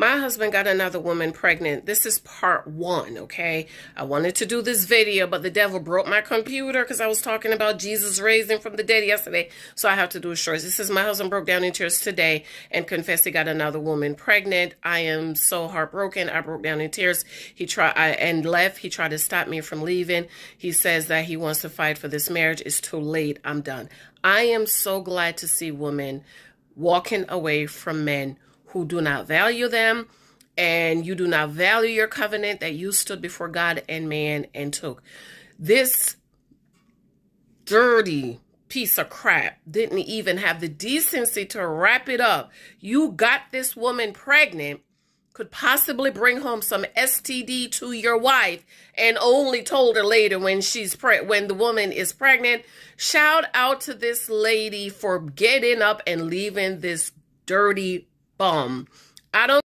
My husband got another woman pregnant. This is part one, okay? I wanted to do this video, but the devil broke my computer because I was talking about Jesus raising from the dead yesterday. So I have to do a short. This is my husband broke down in tears today and confessed he got another woman pregnant. I am so heartbroken. I broke down in tears. He tried I, and left. He tried to stop me from leaving. He says that he wants to fight for this marriage. It's too late. I'm done. I am so glad to see women walking away from men who do not value them and you do not value your covenant that you stood before God and man and took. This dirty piece of crap didn't even have the decency to wrap it up. You got this woman pregnant, could possibly bring home some STD to your wife and only told her later when she's pre- when the woman is pregnant. Shout out to this lady for getting up and leaving this dirty bum. I don't